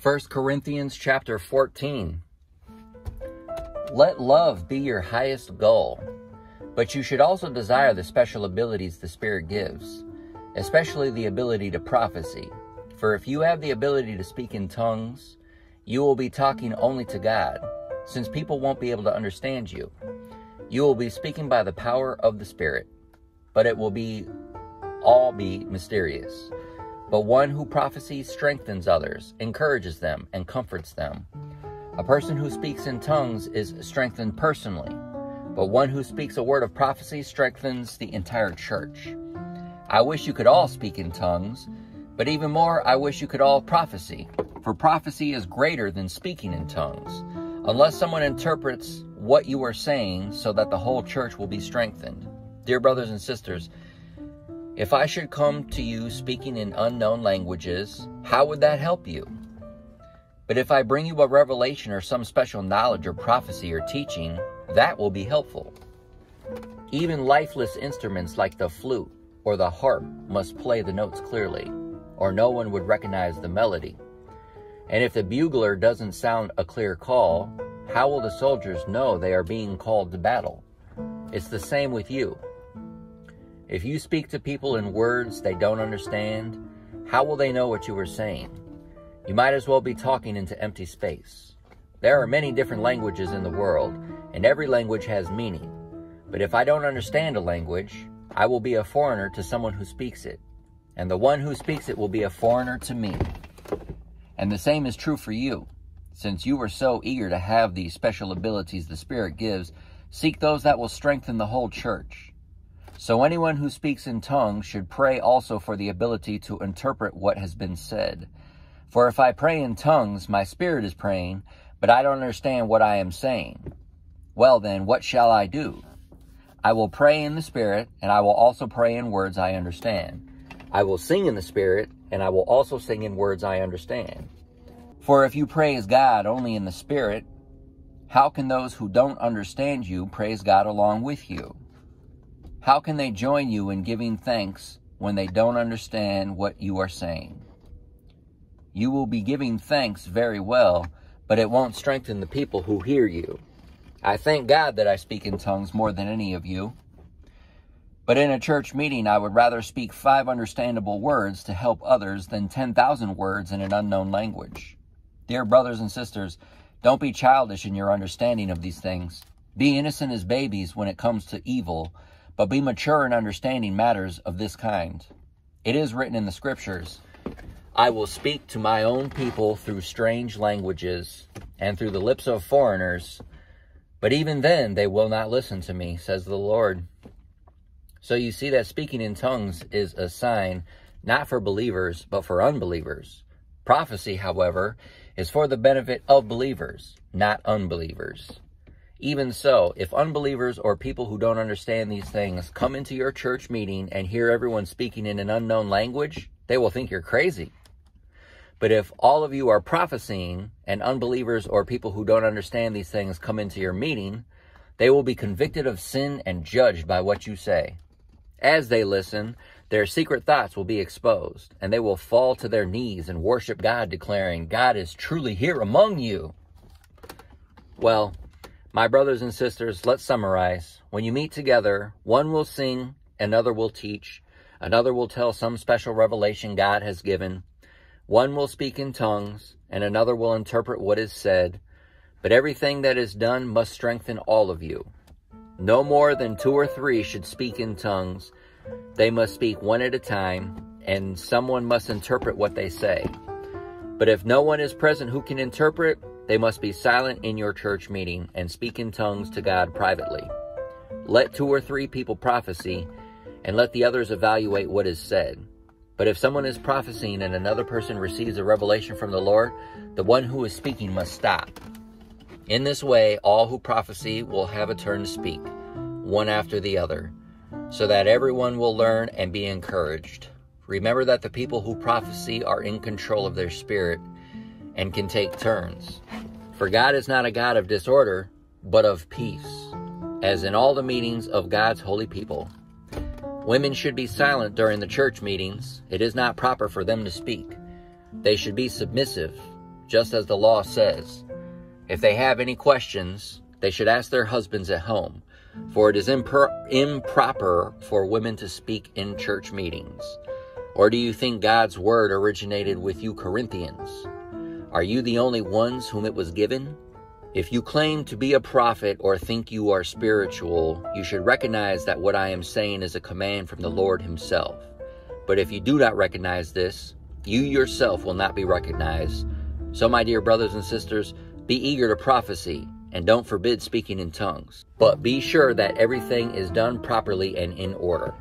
1 Corinthians chapter 14. Let love be your highest goal, but you should also desire the special abilities the Spirit gives, especially the ability to prophecy. For if you have the ability to speak in tongues, you will be talking only to God, since people won't be able to understand you. You will be speaking by the power of the Spirit, but it will be all be mysterious. But one who prophesies strengthens others, encourages them, and comforts them. A person who speaks in tongues is strengthened personally, but one who speaks a word of prophecy strengthens the entire church. I wish you could all speak in tongues, but even more, I wish you could all prophecy, for prophecy is greater than speaking in tongues, unless someone interprets what you are saying so that the whole church will be strengthened. Dear brothers and sisters, if I should come to you speaking in unknown languages, how would that help you? But if I bring you a revelation or some special knowledge or prophecy or teaching, that will be helpful. Even lifeless instruments like the flute or the harp must play the notes clearly, or no one would recognize the melody. And if the bugler doesn't sound a clear call, how will the soldiers know they are being called to battle? It's the same with you. If you speak to people in words they don't understand, how will they know what you are saying? You might as well be talking into empty space. There are many different languages in the world, and every language has meaning. But if I don't understand a language, I will be a foreigner to someone who speaks it, and the one who speaks it will be a foreigner to me. And the same is true for you. Since you are so eager to have these special abilities the Spirit gives, seek those that will strengthen the whole church. So anyone who speaks in tongues should pray also for the ability to interpret what has been said. For if I pray in tongues, my spirit is praying, but I don't understand what I am saying. Well then, what shall I do? I will pray in the Spirit, and I will also pray in words I understand. I will sing in the Spirit, and I will also sing in words I understand. For if you praise God only in the Spirit, how can those who don't understand you praise God along with you? How can they join you in giving thanks when they don't understand what you are saying? You will be giving thanks very well, but it won't strengthen the people who hear you. I thank God that I speak in tongues more than any of you. But in a church meeting, I would rather speak five understandable words to help others than 10,000 words in an unknown language. Dear brothers and sisters, don't be childish in your understanding of these things. Be innocent as babies when it comes to evil, but be mature in understanding matters of this kind. It is written in the scriptures, I will speak to my own people through strange languages and through the lips of foreigners, but even then they will not listen to me, says the Lord. So you see that speaking in tongues is a sign not for believers, but for unbelievers. Prophecy, however, is for the benefit of believers, not unbelievers. Even so, if unbelievers or people who don't understand these things come into your church meeting and hear everyone speaking in an unknown language, they will think you're crazy. But if all of you are prophesying and unbelievers or people who don't understand these things come into your meeting, they will be convicted of sin and judged by what you say. As they listen, their secret thoughts will be exposed, and they will fall to their knees and worship God, declaring, God is truly here among you. Well, my brothers and sisters, let's summarize. When you meet together, one will sing, another will teach, another will tell some special revelation God has given, one will speak in tongues, and another will interpret what is said, but everything that is done must strengthen all of you. No more than two or three should speak in tongues. They must speak one at a time, and someone must interpret what they say. But if no one is present who can interpret, they must be silent in your church meeting and speak in tongues to God privately. Let two or three people prophesy, and let the others evaluate what is said. But if someone is prophesying and another person receives a revelation from the Lord, the one who is speaking must stop. In this way, all who prophesy will have a turn to speak, one after the other, so that everyone will learn and be encouraged. Remember that the people who prophesy are in control of their spirit and can take turns. For God is not a God of disorder, but of peace, as in all the meetings of God's holy people. Women should be silent during the church meetings. It is not proper for them to speak. They should be submissive. just as the law says. If they have any questions, they should ask their husbands at home, for it is impro- improper for women to speak in church meetings. Or do you think God's word originated with you Corinthians? Are you the only ones whom it was given? If you claim to be a prophet or think you are spiritual, you should recognize that what I am saying is a command from the Lord Himself. But if you do not recognize this, you yourself will not be recognized. So, my dear brothers and sisters, be eager to prophecy and don't forbid speaking in tongues. But be sure that everything is done properly and in order.